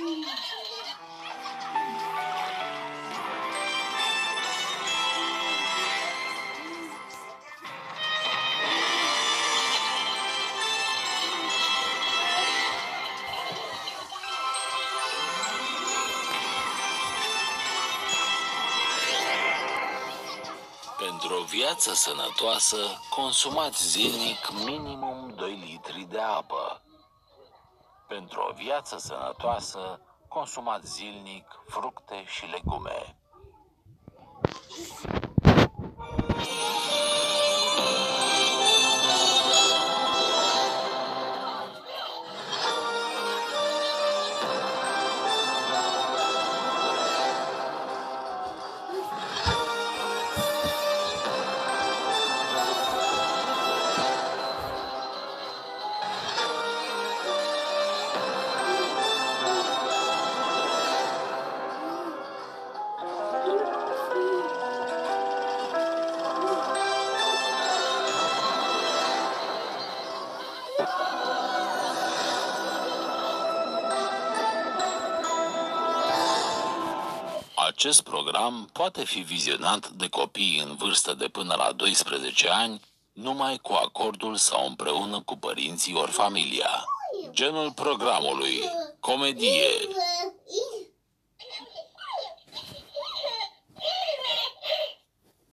Pentru o viață sănătoasă, consumați zilnic minimum 2 litri de apă. Pentru o viață sănătoasă, consumați zilnic fructe și legume. Acest program poate fi vizionat de copii în vârstă de până la 12 ani numai cu acordul sau împreună cu părinții ori familia. Genul programului, comedie,